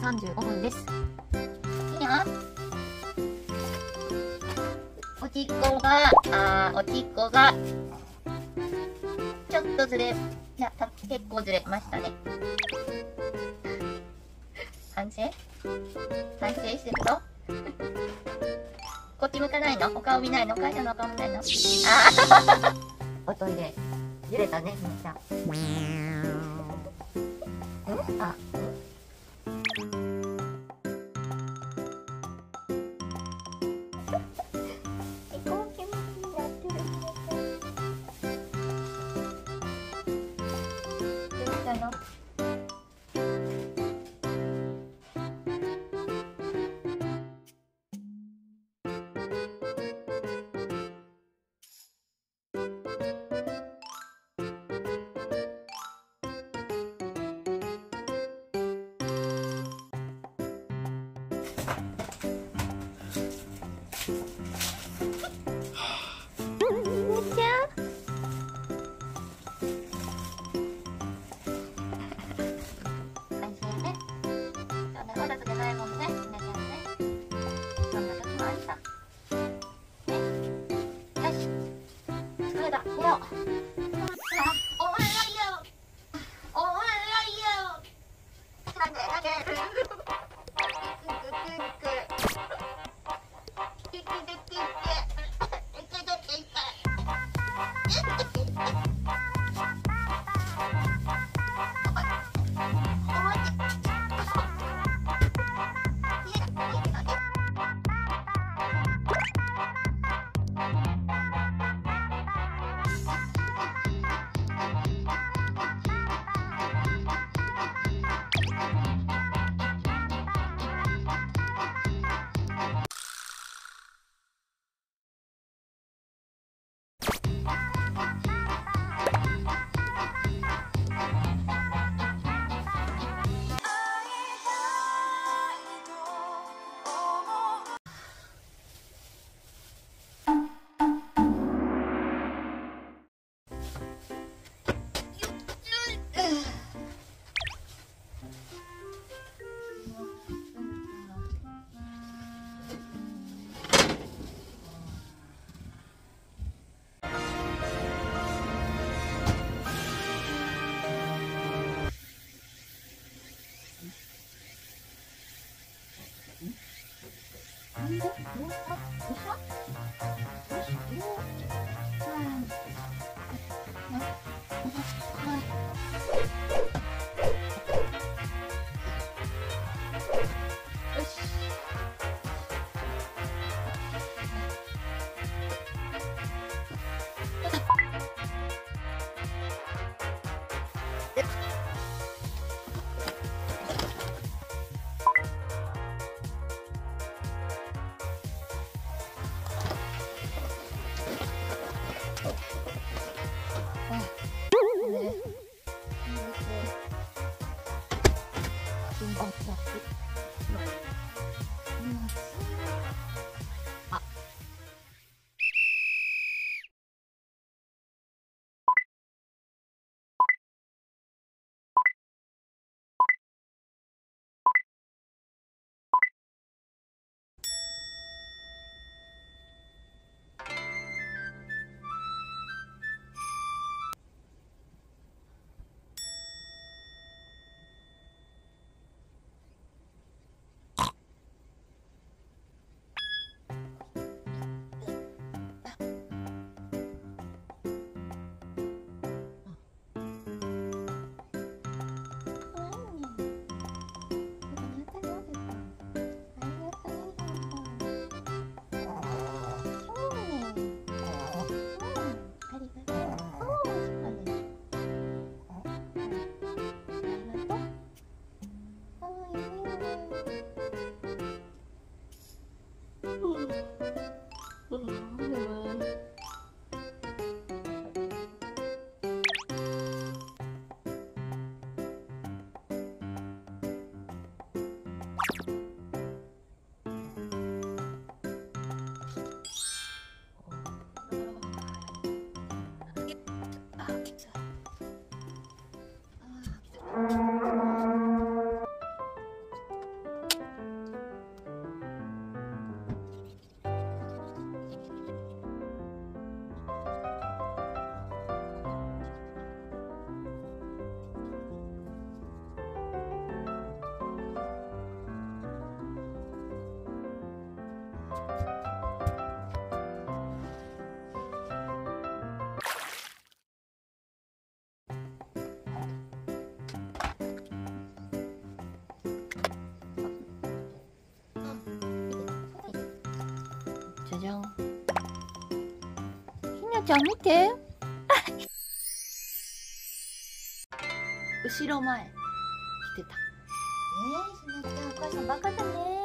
35分ですい。い。よおちっこがあーおちっこがとずれいやた結構ずれましたね。反省？反省してるの？こっち向かないの？お顔見ないの？会社のお顔見ないの？ああおトイレ揺れたねみん。なゃんひなちゃん見て。後ろ前。来てた。えー、ひなちゃんお母さんバカだね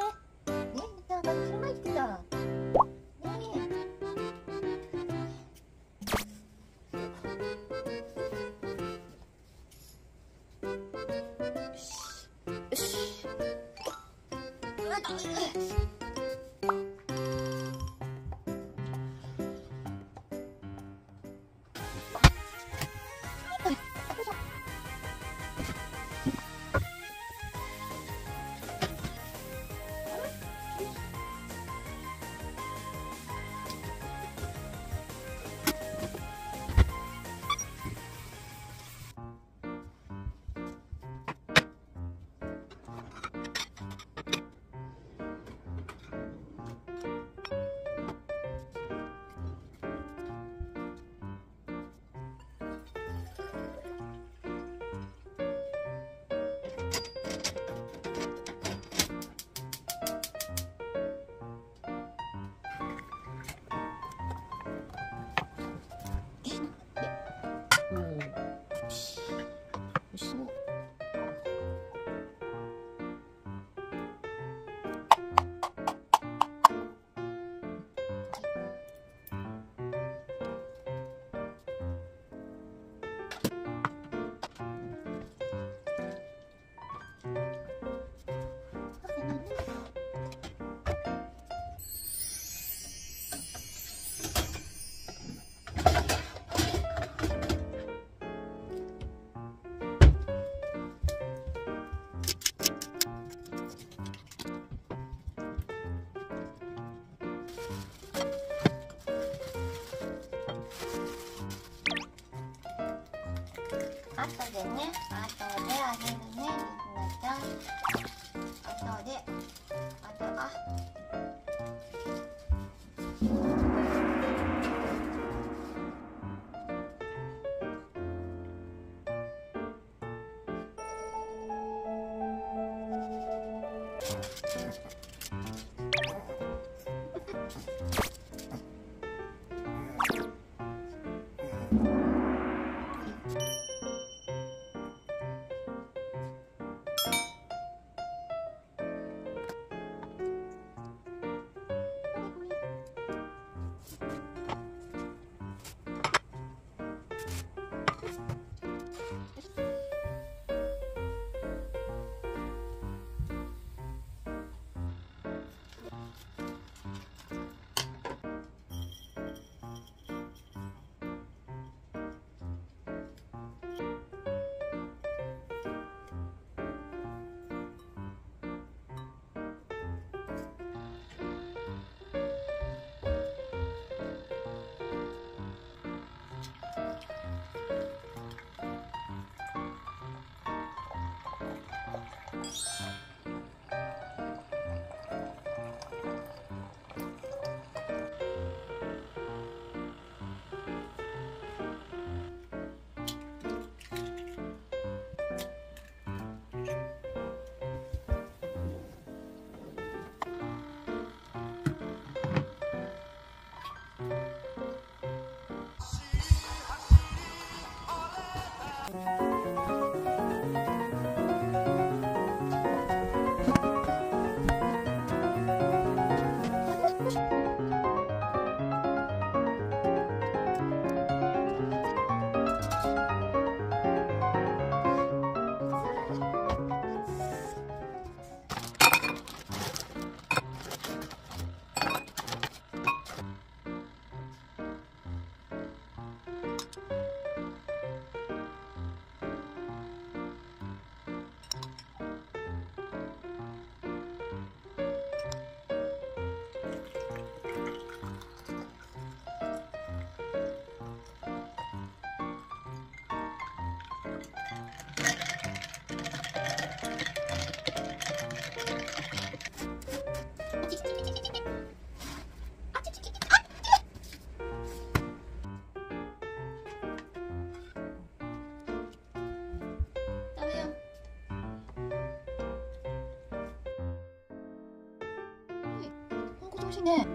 美味しいね。はい、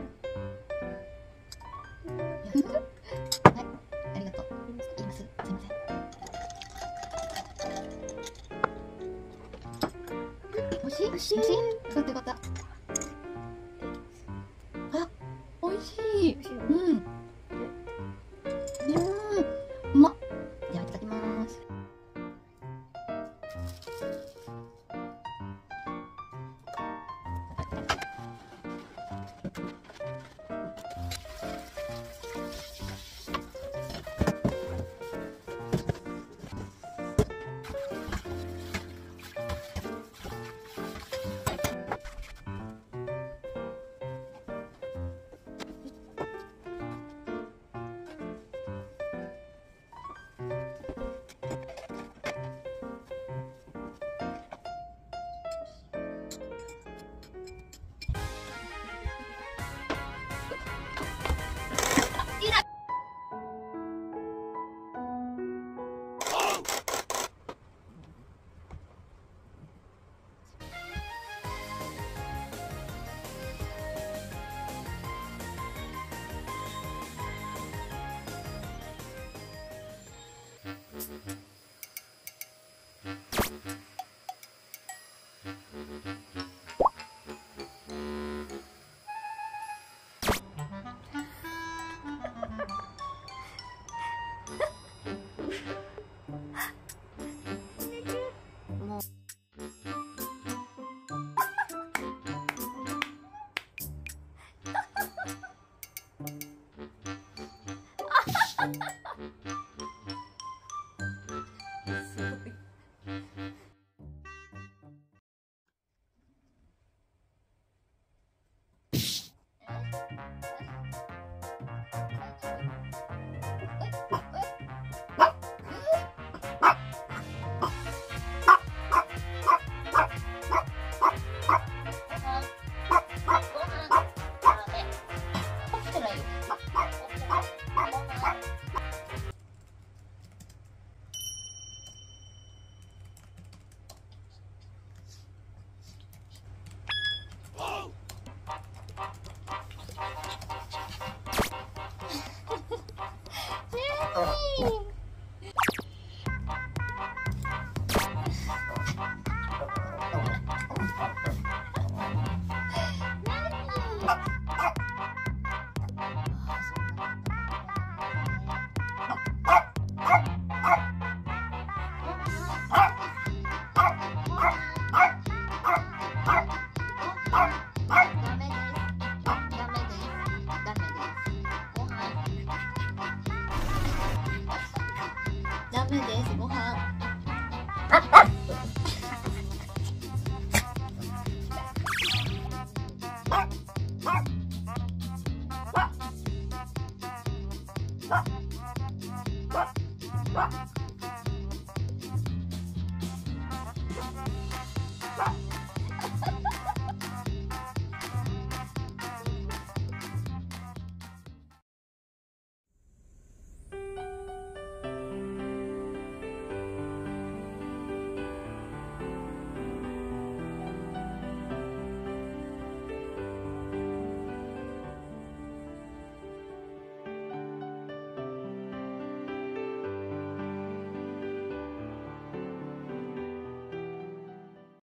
ありがとう。います。すみません。美味しい。美味しい。よかったよかった。